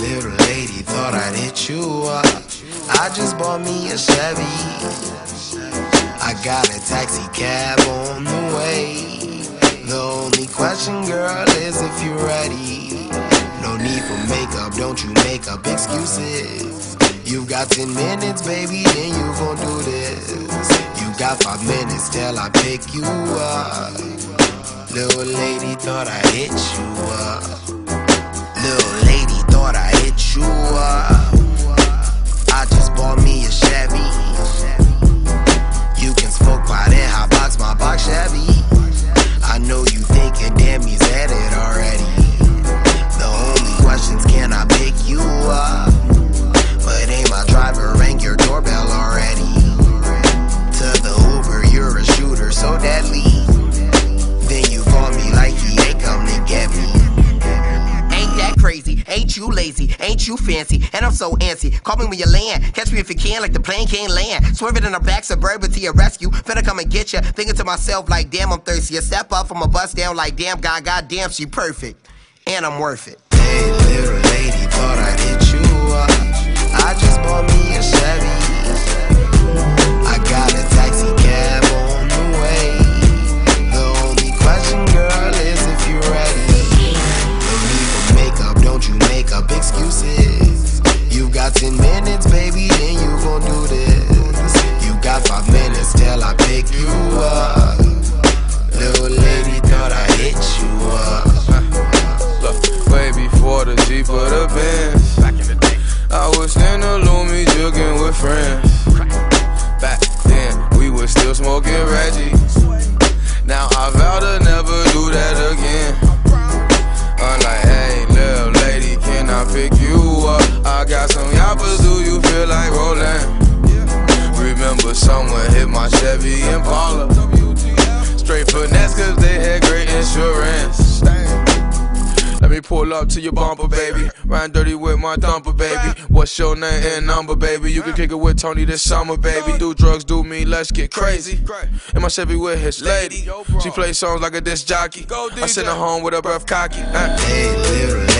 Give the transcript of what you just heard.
Little lady, thought I'd hit you up. I just bought me a Chevy. I got a taxi cab on the way. The only question, girl, is if you're ready. Don't you make up excuses. You've got 10 minutes, baby, then you gon' do this. You got five minutes till I pick you up. Little lady thought I hit you up. Little lady thought I hit you up. Lazy? Ain't you fancy? And I'm so antsy. Call me when you land. Catch me if you can, like the plane can't land. Swerving in the back, suburban to your rescue. Finna come and get ya. Thinking to myself, like, damn, I'm thirsty. A step up from a bus down, like, damn, God, God damn, she perfect. And I'm worth it. Hey, little lady, thought I'd hit you up. I just bought me a Chevy. Before the Benz. Back in the day. I was in the Loomy jugging with friends. Back then, we was still smoking Reggie. Pull up to your bumper, baby. Ride dirty with my thumper, baby. What's your name and number, baby? You can kick it with Tony this summer, baby. Do drugs, do me, let's get crazy. In my Chevy with his lady. She plays songs like a disc jockey. I send her home with her breath cocky. Uh. Hey,